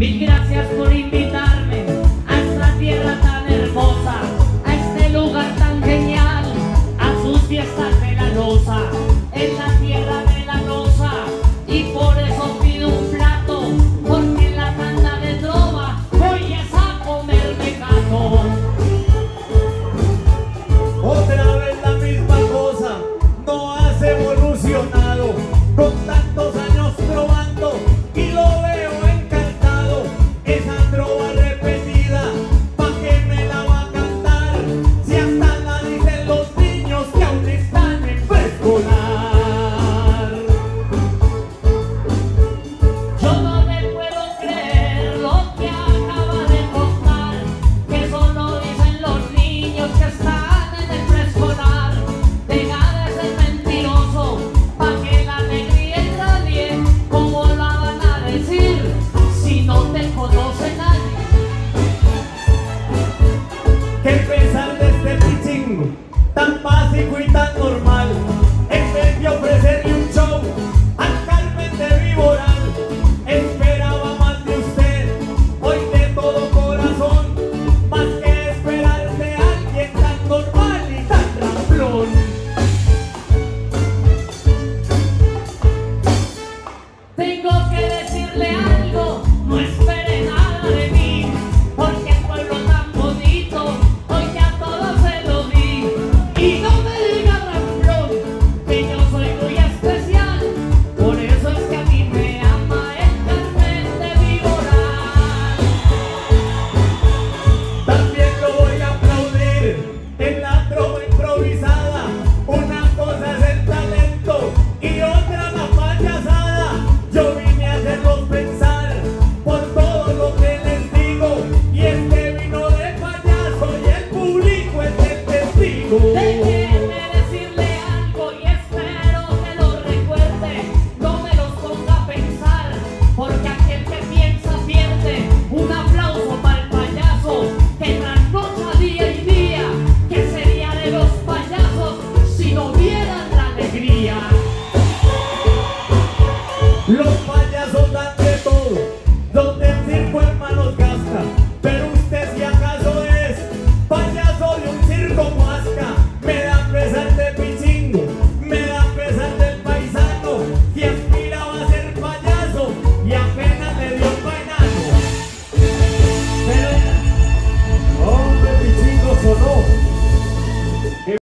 Mil gracias por invitarme. antiguo normal.